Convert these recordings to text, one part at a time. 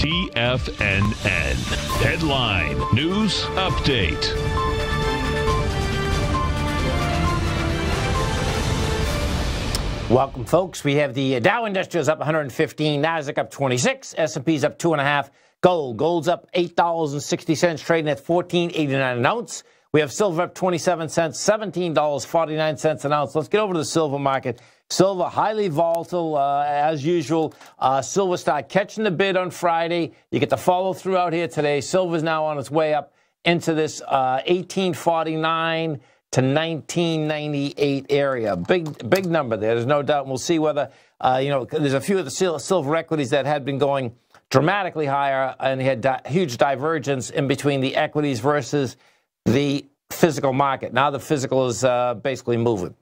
TFNN. Headline News Update. Welcome, folks. We have the Dow Industrials up 115, Nasdaq up 26, S&P's up two and a half. Gold, gold's up eight dollars and sixty cents, trading at 14.89 an ounce. We have silver up 27 cents, $17.49 an ounce. Let's get over to the silver market. Silver, highly volatile uh, as usual. Uh, silver stock catching the bid on Friday. You get the follow through out here today. Silver's now on its way up into this uh, 1849 to 1998 area. Big, big number there. There's no doubt. We'll see whether, uh, you know, there's a few of the silver equities that had been going dramatically higher and had di- huge divergence in between the equities versus the physical market. Now the physical is uh, basically moving.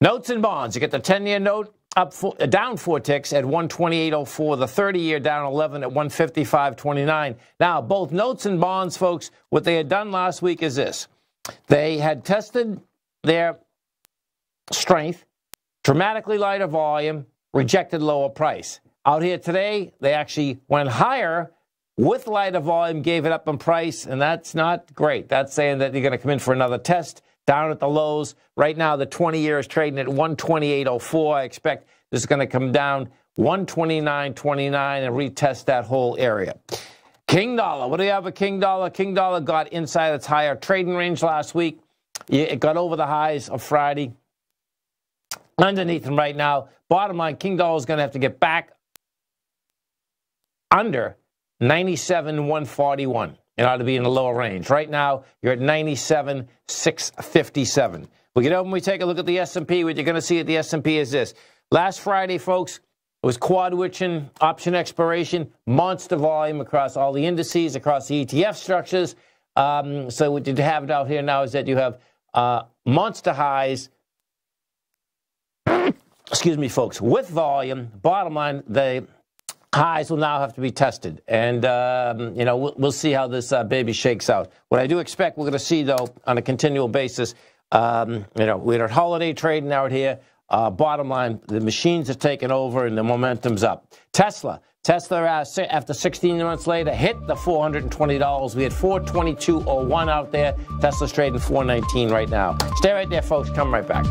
Notes and bonds. You get the 10 year note up four, uh, down four ticks at 128.04. The 30 year down 11 at 155.29. Now, both notes and bonds, folks, what they had done last week is this they had tested their strength, dramatically lighter volume, rejected lower price. Out here today, they actually went higher with lighter volume, gave it up in price, and that's not great. That's saying that you're going to come in for another test down at the lows. Right now, the 20 year is trading at 128.04. I expect this is going to come down 129.29 and retest that whole area. King Dollar. What do you have a King Dollar? King Dollar got inside its higher trading range last week. It got over the highs of Friday. Underneath them right now. Bottom line, King Dollar is going to have to get back under 97 141 in order to be in the lower range. Right now, you're at 97 657. We get over and we take a look at the S&P. What you're going to see at the S&P is this. Last Friday, folks, it was quad witching, option expiration, monster volume across all the indices, across the ETF structures. Um, so what you have out here now is that you have uh, monster highs. Excuse me, folks. With volume, bottom line, the highs will now have to be tested, and um, you know we'll, we'll, see how this uh, baby shakes out. What I do expect we're going to see though on a continual basis, um, you know, we're at holiday trading out here. Uh, bottom line, the machines have taken over and the momentum's up. Tesla. Tesla, uh, after 16 months later, hit the $420. We had 422.01 out there. Tesla's trading 419 right now. Stay right there, folks. Come right back.